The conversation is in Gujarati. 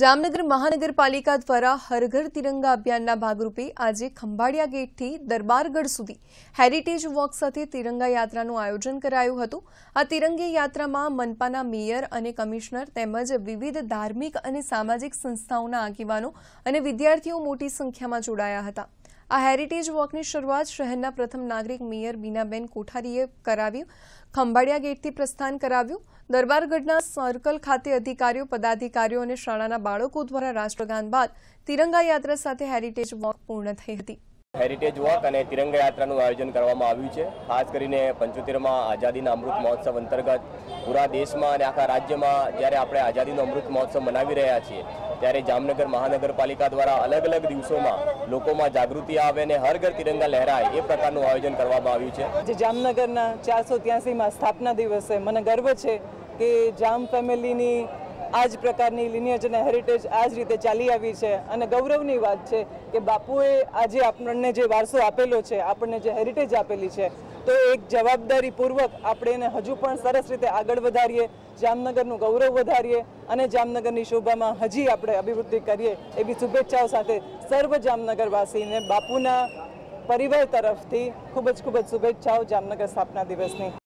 જામનગર મહાનગરપાલિકા દ્વારા હર ઘર તિરંગા અભિયાનના ભાગરૂપે આજે ખંભાળિયા ગેટથી દરબારગઢ સુધી હેરિટેજ વોક સાથે તિરંગા યાત્રાનું આયોજન કરાયું હતું. આ તિરંગી યાત્રામાં મનપાના મેયર અને કમિશનર તેમજ વિવિધ ધાર્મિક અને સામાજિક સંસ્થાઓના આગેવાનો અને વિદ્યાર્થીઓ મોટી સંખ્યામાં જોડાયા હતા. આ હેરિટેજ વોકની શરૂઆત શહેરના પ્રથમ નાગરિક મેયર બીનાબેન કોઠારીએ કરાવ્યું. ખંભાળિયા ગેટથી પ્રસ્થાન કરાવ્યું. દરબારગઢના સર્કલ ખાતે અધિકારીઓ, પદાધિકારીઓ અને શાળાના બાળકો દ્વારા રાષ્ટ્રગાન બાદ તિરંગા યાત્રા સાથે હેરિટેજ વોક પૂર્ણ થઈ હતી. હેરિટેજ વોક અને તિરંગા યાત્રાનું આયોજન કરવામાં આવ્યું છે. ખાસ કરીને પંચોતેરમાં આઝાદીના અમૃત મહોત્સવ અંતર્ગત પૂરા દેશમાં અને આખા રાજ્યમાં જ્યારે આપણે આઝાદીનો અમૃત મહોત્સવ મનાવી રહ્યા છીએ, ત્યારે જામનગર મહાનગરપાલિકા દ્વારા અલગ અલગ દિવસોમાં લોકોમાં જાગૃતિ આવે અને હર ઘર તિરંગા લહેરાય એ પ્રકારનું આયોજન કરવામાં આવ્યું છે. જે જામનગરના ચારસો ત્યાસીમાં સ્થાપના દિવસે મને ગર્વ છે કે જામ ફેમિલીની આ જ પ્રકારની લિનિયજ અને હેરિટેજ આ જ રીતે ચાલી આવી છે. અને ગૌરવની વાત છે કે બાપુએ આજે આપણને જે વારસો આપેલો છે, આપણને જે હેરિટેજ આપેલી છે, તો એક જવાબદારીપૂર્વક આપણે એને હજુ પણ સરસ રીતે આગળ વધારીએ, જામનગરનું ગૌરવ વધારીએ અને જામનગરની શોભામાં હજી આપણે અભિવૃદ્ધિ કરીએ એવી શુભેચ્છાઓ સાથે સર્વ જામનગરવાસીને બાપુના પરિવાર તરફથી ખૂબ જ ખૂબ જ શુભેચ્છાઓ જામનગર સ્થાપના દિવસની.